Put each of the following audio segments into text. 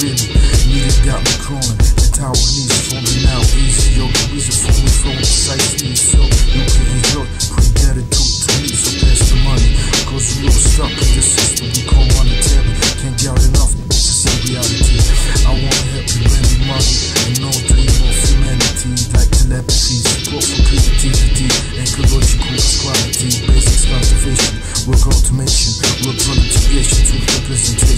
really. Media got me crawling. The Taiwanese falling out easy. Yo, the reason for me flowing precisely so you can enjoy. Gratitude to me, so pass the money. Cause you're stuck in the system we call on the monetary. Can't get enough, is in reality. I wanna help you bring me money and no dream of humanity. Like telepathy, support for creativity, ecological equality, basics conservation, work automation, work productivation, to representation.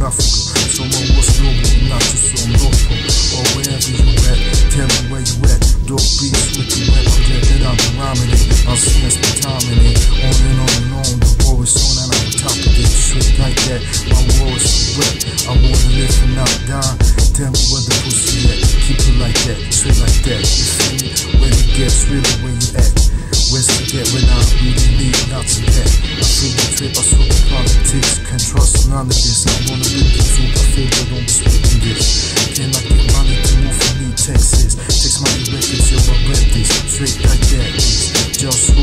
Africa. Someone was global, not on North Pole or wherever you at. Tell me where you at. Dope beats with the web, I'm glad that I've been rhyming it. I'll spend some time in it. On and on and on, the war is on and I'm on top of it. Straight like that, my war is wet. I wanna live and not die. Tell me where the pussy at. Keep it like that, straight like that. You feel me? When it gets really where you at. Where's to get when I touch it. I feel the trip, I saw the politics. Can't trust none of this. I wanna be the truth, I feel don't speak English. Can I get money to move from New Texas? Takes money records, yo, I rap this. Straight like that, just